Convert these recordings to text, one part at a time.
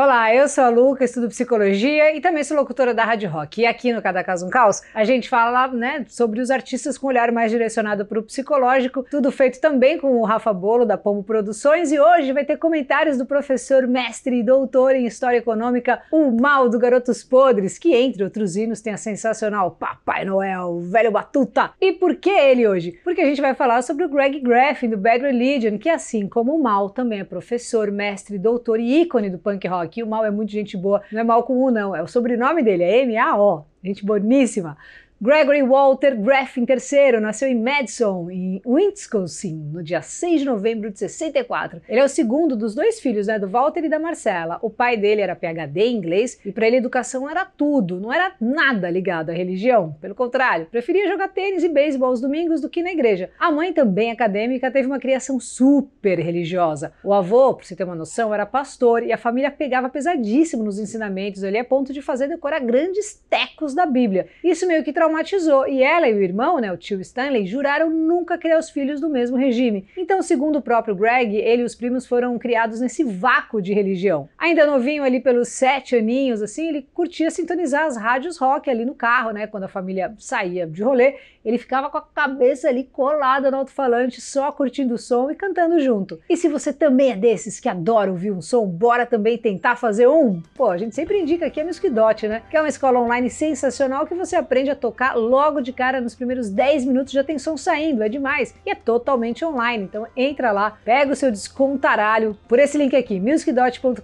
Olá, eu sou a Luca, estudo psicologia e também sou locutora da Rádio Rock. E aqui no Cada Caso um Caos, a gente fala né, sobre os artistas com olhar mais direcionado para o psicológico, tudo feito também com o Rafa Bolo, da Pombo Produções, e hoje vai ter comentários do professor, mestre e doutor em História Econômica, o Mal do Garotos Podres, que entre outros hinos tem a sensacional Papai Noel, Velho Batuta. E por que ele hoje? Porque a gente vai falar sobre o Greg Graffin, do Bad Religion, que assim como o Mal, também é professor, mestre, doutor e ícone do punk rock aqui o Mal é muito gente boa, não é Mal com U não, é o sobrenome dele, é M-A-O, gente boníssima. Gregory Walter Graffin III nasceu em Madison, em Wisconsin, no dia 6 de novembro de 64. Ele é o segundo dos dois filhos, né, do Walter e da Marcela. O pai dele era PhD em inglês e para ele educação era tudo, não era nada ligado à religião. Pelo contrário, preferia jogar tênis e beisebol aos domingos do que na igreja. A mãe, também acadêmica, teve uma criação super religiosa. O avô, para você ter uma noção, era pastor e a família pegava pesadíssimo nos ensinamentos ali a ponto de fazer decorar grandes tecos da Bíblia. Isso meio que traumatizou e ela e o irmão, né, o tio Stanley, juraram nunca criar os filhos do mesmo regime. Então, segundo o próprio Greg, ele e os primos foram criados nesse vácuo de religião. Ainda novinho ali pelos sete aninhos, assim, ele curtia sintonizar as rádios rock ali no carro, né, quando a família saía de rolê, ele ficava com a cabeça ali colada no alto-falante, só curtindo o som e cantando junto. E se você também é desses que adora ouvir um som, bora também tentar fazer um? Pô, a gente sempre indica aqui a Music né, que é uma escola online sensacional que você aprende a tocar tocar logo de cara nos primeiros 10 minutos já tem som saindo, é demais. E é totalmente online, então entra lá, pega o seu descontaralho por esse link aqui, musicdot.com.br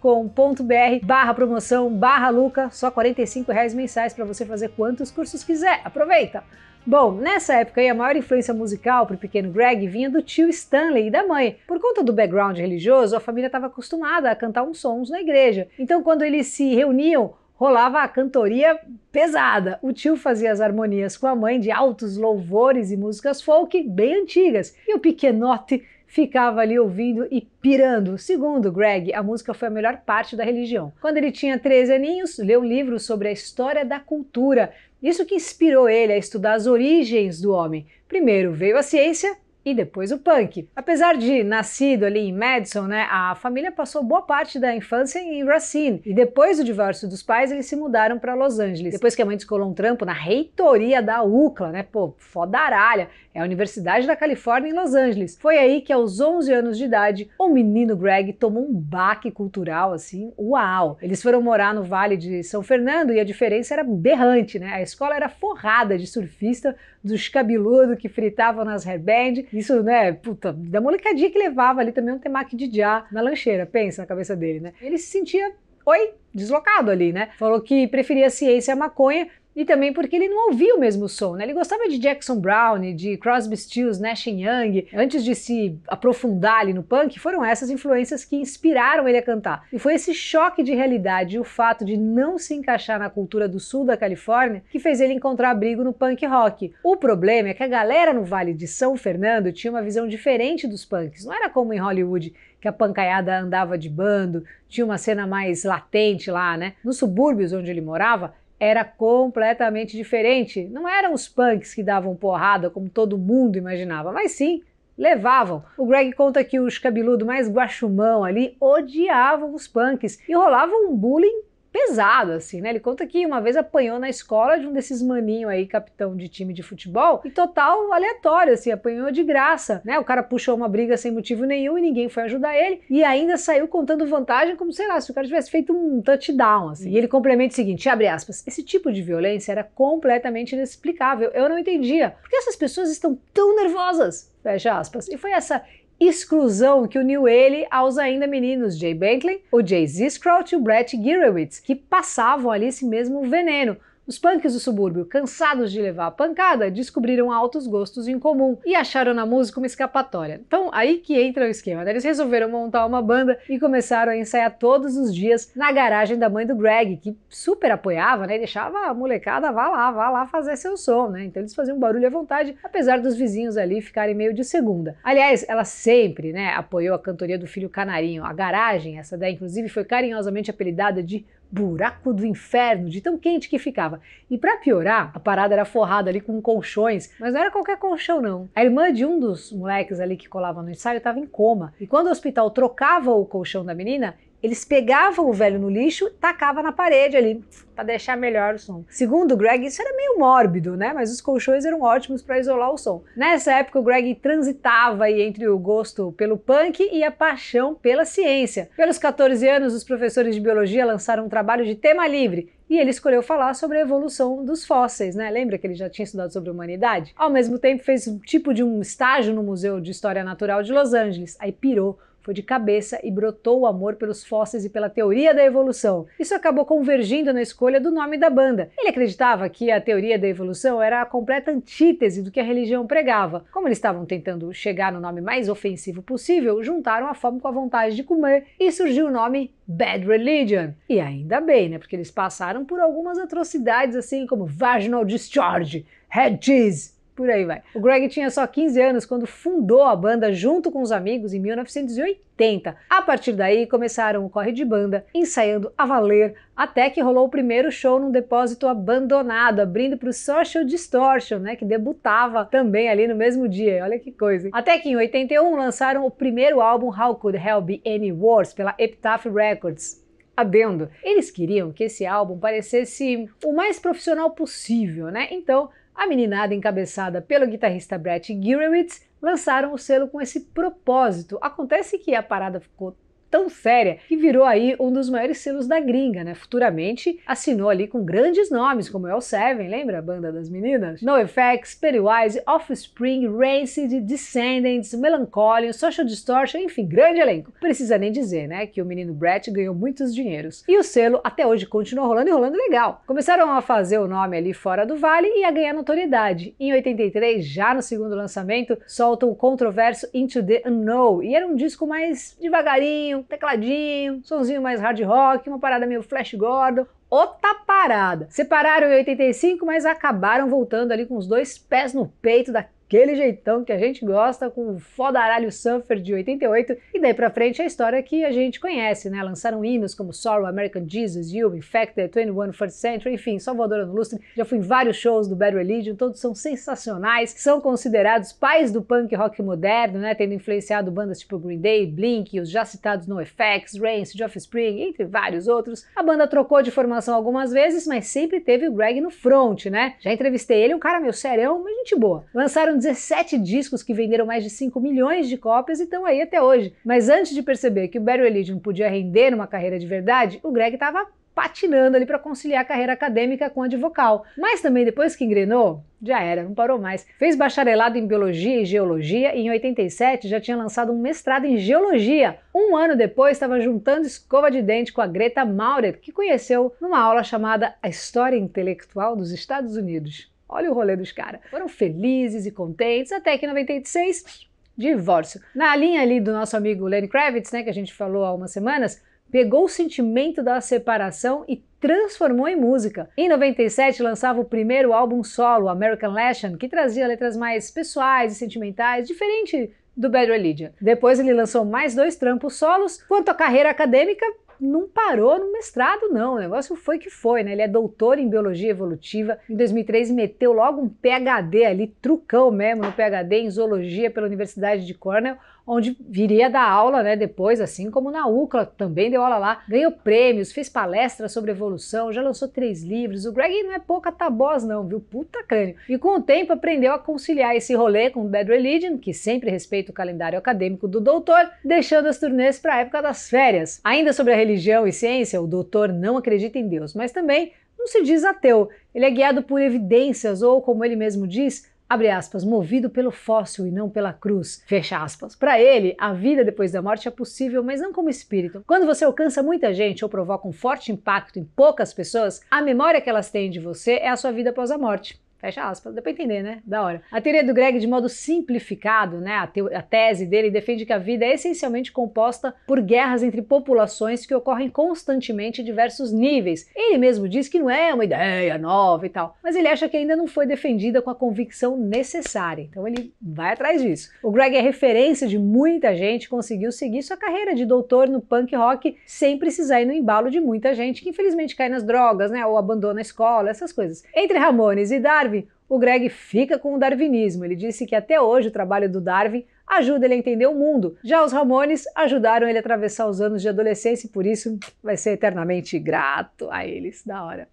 barra promoção, barra Luca, só 45 reais mensais para você fazer quantos cursos quiser. Aproveita! Bom, nessa época aí, a maior influência musical para o pequeno Greg vinha do tio Stanley e da mãe. Por conta do background religioso, a família estava acostumada a cantar uns sons na igreja. Então, quando eles se reuniam, rolava a cantoria pesada. O tio fazia as harmonias com a mãe de altos louvores e músicas folk bem antigas, e o pequenote ficava ali ouvindo e pirando. Segundo Greg, a música foi a melhor parte da religião. Quando ele tinha 13 aninhos, leu um livro sobre a história da cultura. Isso que inspirou ele a estudar as origens do homem. Primeiro veio a ciência e depois o punk. Apesar de nascido ali em Madison, né, a família passou boa parte da infância em Racine e depois do divórcio dos pais eles se mudaram para Los Angeles. Depois que a mãe descolou um trampo na reitoria da UCLA, né, pô, fodaralha, é a Universidade da Califórnia em Los Angeles. Foi aí que aos 11 anos de idade o menino Greg tomou um baque cultural assim, uau. Eles foram morar no Vale de São Fernando e a diferença era berrante, né? A escola era forrada de surfista, dos cabeludos que fritavam nas hairband isso, né, puta, da molecadinha que levava ali também um temaki de já na lancheira, pensa na cabeça dele, né? Ele se sentia, oi, deslocado ali, né? Falou que preferia ciência à maconha, e também porque ele não ouvia o mesmo som, né? Ele gostava de Jackson Brown, de Crosby, Stills, Nash Young. Antes de se aprofundar ali no punk, foram essas influências que inspiraram ele a cantar. E foi esse choque de realidade e o fato de não se encaixar na cultura do sul da Califórnia que fez ele encontrar abrigo no punk rock. O problema é que a galera no Vale de São Fernando tinha uma visão diferente dos punks. Não era como em Hollywood, que a pancaiada andava de bando, tinha uma cena mais latente lá, né? Nos subúrbios onde ele morava, era completamente diferente. Não eram os punks que davam porrada como todo mundo imaginava, mas sim levavam. O Greg conta que os cabeludos mais guachumão ali odiavam os punks e rolava um bullying pesado, assim, né? Ele conta que uma vez apanhou na escola de um desses maninhos aí, capitão de time de futebol, e total aleatório, assim, apanhou de graça, né? O cara puxou uma briga sem motivo nenhum e ninguém foi ajudar ele, e ainda saiu contando vantagem como, sei lá, se o cara tivesse feito um touchdown, assim. E ele complementa o seguinte, abre aspas, esse tipo de violência era completamente inexplicável, eu não entendia. Por que essas pessoas estão tão nervosas? Fecha aspas. E foi essa exclusão que uniu ele aos ainda meninos Jay Bentley, o Jay Ziscrout e o Brett Gurewitz, que passavam ali esse mesmo veneno, os punks do subúrbio, cansados de levar a pancada, descobriram altos gostos em comum e acharam na música uma escapatória. Então, aí que entra o esquema. Né? Eles resolveram montar uma banda e começaram a ensaiar todos os dias na garagem da mãe do Greg, que super apoiava, né? E deixava a molecada vá lá, vá lá fazer seu som, né? Então eles faziam barulho à vontade, apesar dos vizinhos ali ficarem meio de segunda. Aliás, ela sempre, né, apoiou a cantoria do filho Canarinho. A garagem, essa daí, inclusive, foi carinhosamente apelidada de buraco do inferno, de tão quente que ficava. E para piorar, a parada era forrada ali com colchões, mas não era qualquer colchão não. A irmã de um dos moleques ali que colava no ensaio estava em coma. E quando o hospital trocava o colchão da menina, Eles pegavam o velho no lixo, tacavam na parede ali, para deixar melhor o som. Segundo o Greg, isso era meio mórbido, né? Mas os colchões eram ótimos para isolar o som. Nessa época, o Greg transitava aí entre o gosto pelo punk e a paixão pela ciência. Pelos 14 anos, os professores de biologia lançaram um trabalho de tema livre e ele escolheu falar sobre a evolução dos fósseis, né? Lembra que ele já tinha estudado sobre a humanidade? Ao mesmo tempo, fez um tipo de um estágio no Museu de História Natural de Los Angeles. Aí pirou foi de cabeça e brotou o amor pelos fósseis e pela teoria da evolução. Isso acabou convergindo na escolha do nome da banda. Ele acreditava que a teoria da evolução era a completa antítese do que a religião pregava. Como eles estavam tentando chegar no nome mais ofensivo possível, juntaram a fome com a vontade de comer e surgiu o nome Bad Religion. E ainda bem, né? Porque eles passaram por algumas atrocidades assim como vaginal discharge, head cheese, por aí vai. O Greg tinha só 15 anos quando fundou a banda junto com os amigos em 1980. A partir daí começaram o corre de banda, ensaiando a valer, até que rolou o primeiro show num depósito abandonado, abrindo para o Social Distortion, né, que debutava também ali no mesmo dia. Olha que coisa. Hein? Até que em 81 lançaram o primeiro álbum How Could Hell Be Any Worse pela Epitaph Records. Adendo, eles queriam que esse álbum parecesse o mais profissional possível, né? Então a meninada encabeçada pelo guitarrista Brett Gurewitz lançaram o selo com esse propósito. Acontece que a parada ficou tão séria que virou aí um dos maiores selos da gringa, né? Futuramente assinou ali com grandes nomes como El Seven, lembra a banda das meninas? NoFX, Pennywise, Offspring, Rancid, Descendants, Melancholy, Social Distortion, enfim, grande elenco. Precisa nem dizer, né, que o menino Brett ganhou muitos dinheiros. E o selo até hoje continua rolando e rolando legal. Começaram a fazer o nome ali fora do vale e a ganhar notoriedade. Em 83, já no segundo lançamento, soltam o controverso Into the Unknown e era um disco mais devagarinho, tecladinho, sonzinho mais hard rock, uma parada meio Flash Gordon, outra parada. Separaram em 85, mas acabaram voltando ali com os dois pés no peito da aquele jeitão que a gente gosta, com o fodaralho Suffer de 88, e daí pra frente a história que a gente conhece, né? Lançaram hinos como Sorrow, American Jesus, You, Infected, 21 First Century, enfim, Salvador no Lustre. Já fui em vários shows do Bad Religion, todos são sensacionais, são considerados pais do punk rock moderno, né? Tendo influenciado bandas tipo Green Day, Blink, os já citados NoFX, Rancid, Offspring, entre vários outros. A banda trocou de formação algumas vezes, mas sempre teve o Greg no front, né? Já entrevistei ele, um cara meio serão, mas gente boa. Lançaram 17 discos que venderam mais de 5 milhões de cópias e estão aí até hoje. Mas antes de perceber que o Bad Religion podia render uma carreira de verdade, o Greg estava patinando ali para conciliar a carreira acadêmica com a de vocal. Mas também depois que engrenou, já era, não parou mais. Fez bacharelado em biologia e geologia e em 87 já tinha lançado um mestrado em geologia. Um ano depois estava juntando escova de dente com a Greta Maurer, que conheceu numa aula chamada A História Intelectual dos Estados Unidos. Olha o rolê dos caras. Foram felizes e contentes até que em 96, divórcio. Na linha ali do nosso amigo Lenny Kravitz, né, que a gente falou há umas semanas, pegou o sentimento da separação e transformou em música. Em 97 lançava o primeiro álbum solo, American Lesson, que trazia letras mais pessoais e sentimentais, diferente do Bad Religion. Depois ele lançou mais dois trampos solos. Quanto à carreira acadêmica, não parou no mestrado, não. O negócio foi que foi, né? Ele é doutor em biologia evolutiva. Em 2003 meteu logo um PhD ali, trucão mesmo, no PhD em zoologia pela Universidade de Cornell, onde viria dar aula, né, depois, assim como na UCLA, também deu aula lá, ganhou prêmios, fez palestras sobre evolução, já lançou três livros. O Greg não é pouca taboz não, viu? Puta crânio. E com o tempo aprendeu a conciliar esse rolê com o Bad Religion, que sempre respeita o calendário acadêmico do doutor, deixando as turnês para a época das férias. Ainda sobre a religião e ciência, o doutor não acredita em Deus, mas também não se diz ateu. Ele é guiado por evidências ou, como ele mesmo diz, abre aspas, movido pelo fóssil e não pela cruz, fecha aspas. Para ele, a vida depois da morte é possível, mas não como espírito. Quando você alcança muita gente ou provoca um forte impacto em poucas pessoas, a memória que elas têm de você é a sua vida após a morte. Fecha aspas, dá pra entender, né? Da hora. A teoria do Greg, de modo simplificado, né? A, a tese dele defende que a vida é essencialmente composta por guerras entre populações que ocorrem constantemente em diversos níveis. Ele mesmo diz que não é uma ideia nova e tal, mas ele acha que ainda não foi defendida com a convicção necessária. Então ele vai atrás disso. O Greg é referência de muita gente, conseguiu seguir sua carreira de doutor no punk rock sem precisar ir no embalo de muita gente que infelizmente cai nas drogas, né? Ou abandona a escola, essas coisas. Entre Ramones e Darwin, o Greg fica com o darwinismo. Ele disse que até hoje o trabalho do Darwin ajuda ele a entender o mundo. Já os Ramones ajudaram ele a atravessar os anos de adolescência e por isso vai ser eternamente grato a eles. Da hora.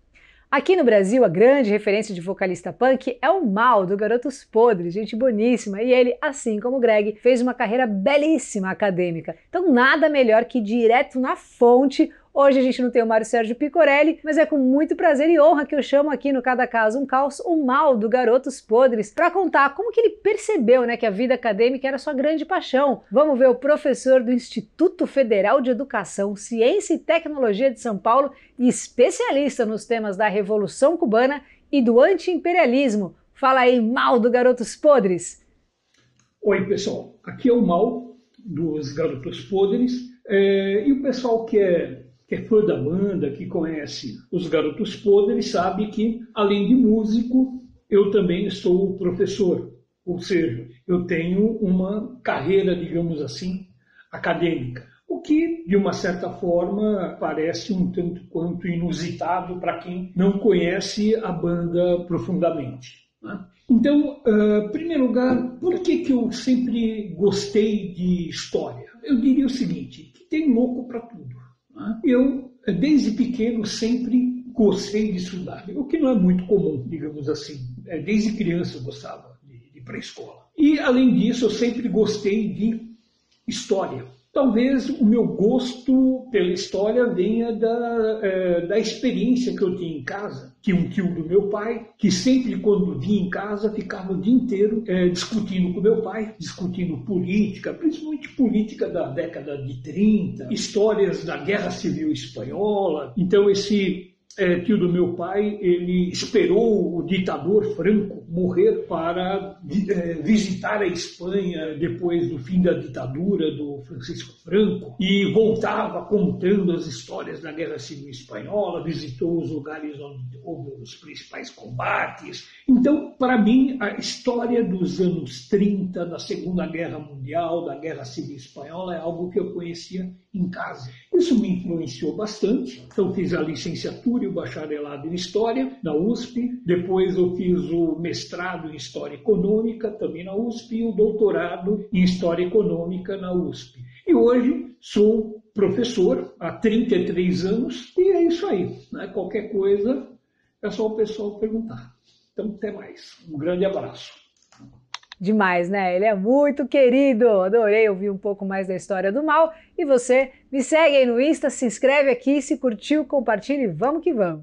Aqui no Brasil, a grande referência de vocalista punk é o Mal, do Garotos Podres, gente boníssima, e ele, assim como o Greg, fez uma carreira belíssima acadêmica. Então, nada melhor que direto na fonte Hoje a gente não tem o Mário Sérgio Picorelli, mas é com muito prazer e honra que eu chamo aqui no Cada Caso um Caos o mal do Garotos Podres para contar como que ele percebeu né, que a vida acadêmica era sua grande paixão. Vamos ver o professor do Instituto Federal de Educação, Ciência e Tecnologia de São Paulo e especialista nos temas da Revolução Cubana e do anti-imperialismo. Fala aí, mal do Garotos Podres. Oi, pessoal. Aqui é o mal dos Garotos Podres. É, e o pessoal que é que é fã da banda, que conhece os Garotos Podres, sabe que, além de músico, eu também sou professor. Ou seja, eu tenho uma carreira, digamos assim, acadêmica. O que, de uma certa forma, parece um tanto quanto inusitado para quem não conhece a banda profundamente. Né? Então, uh, em primeiro lugar, por que, que eu sempre gostei de história? Eu diria o seguinte, que tem louco para tudo. Eu, desde pequeno, sempre gostei de estudar, o que não é muito comum, digamos assim. É, desde criança eu gostava de, de pré-escola. E, além disso, eu sempre gostei de história. Talvez o meu gosto pela história venha da, é, da experiência que eu tinha em casa, que um tio do meu pai, que sempre quando vinha em casa ficava o dia inteiro é, discutindo com meu pai, discutindo política, principalmente política da década de 30, histórias da Guerra Civil Espanhola. Então esse é, tio do meu pai, ele esperou o ditador Franco morrer para é, visitar a Espanha depois do fim da ditadura do Francisco Franco e voltava contando as histórias da Guerra Civil Espanhola, visitou os lugares onde houve os principais combates. Então, para mim, a história dos anos 30, da Segunda Guerra Mundial, da Guerra Civil Espanhola, é algo que eu conhecia em casa. Isso me influenciou bastante. Então, fiz a licenciatura e o bacharelado em História na USP. Depois, eu fiz o mestrado em História Econômica, também na USP, e o doutorado em História Econômica na USP. E hoje sou professor há 33 anos e é isso aí. Né? Qualquer coisa é só o pessoal perguntar. Então, até mais. Um grande abraço demais, né? Ele é muito querido. Adorei ouvir um pouco mais da história do mal. E você, me segue aí no Insta, se inscreve aqui, se curtiu, compartilhe, vamos que vamos.